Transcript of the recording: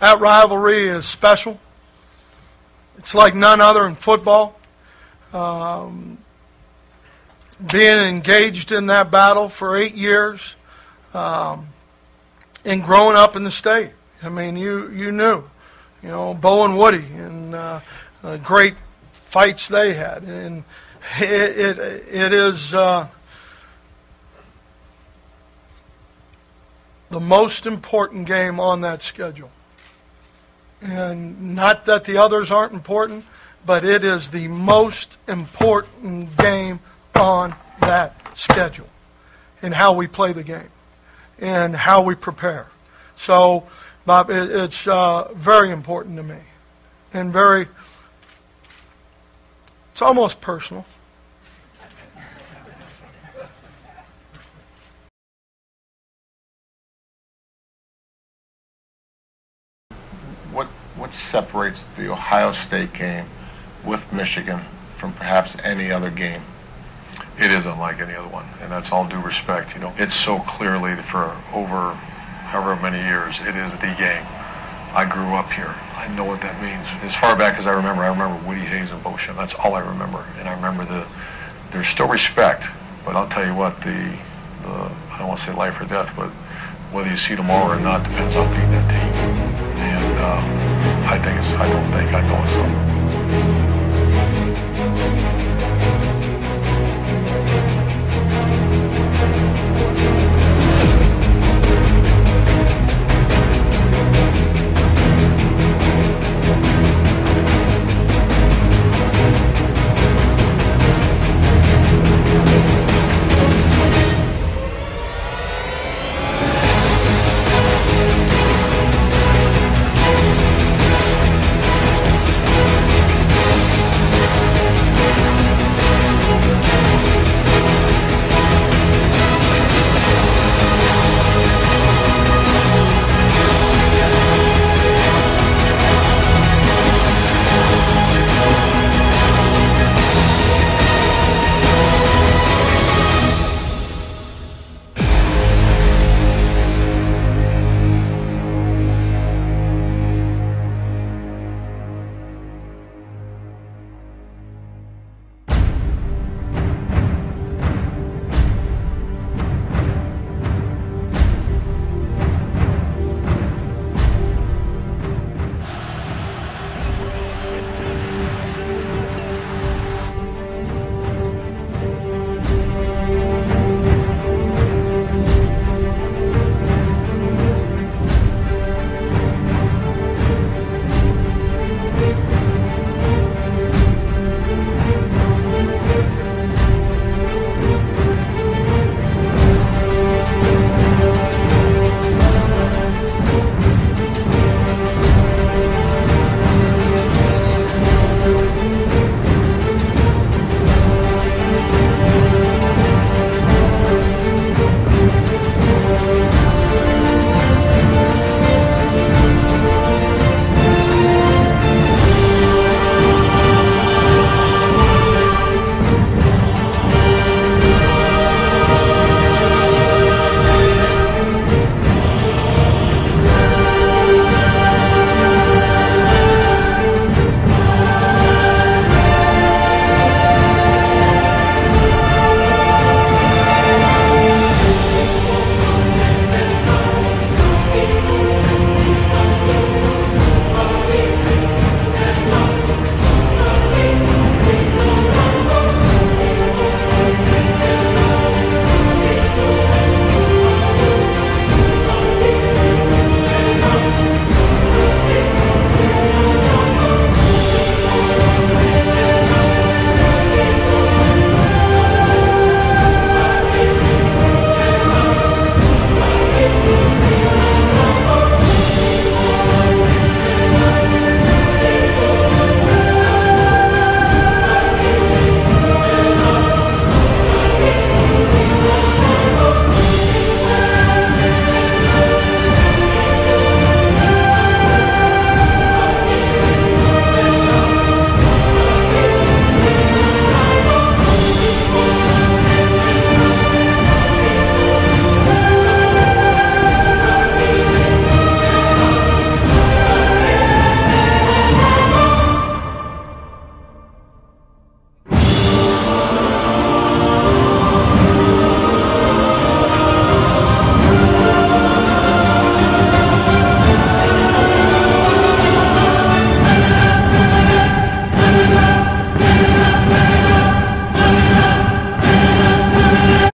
that rivalry is special. It's like none other in football. Um, being engaged in that battle for eight years um, and growing up in the state. I mean, you, you knew, you know, Bo and Woody and uh, uh, great fights they had. And it, it, it is uh, the most important game on that schedule. And not that the others aren't important, but it is the most important game on that schedule and how we play the game and how we prepare. So, Bob, it, it's uh, very important to me and very, it's almost personal. What, what separates the Ohio State game with Michigan from perhaps any other game? It is unlike any other one, and that's all due respect. You know, it's so clearly for over however many years, it is the game. I grew up here. I know what that means. As far back as I remember, I remember Woody Hayes and Bo Schembechler. That's all I remember, and I remember the. There's still respect, but I'll tell you what the the I don't want to say life or death, but whether you see tomorrow or not depends on beating that team. I think it's. I don't think I know it's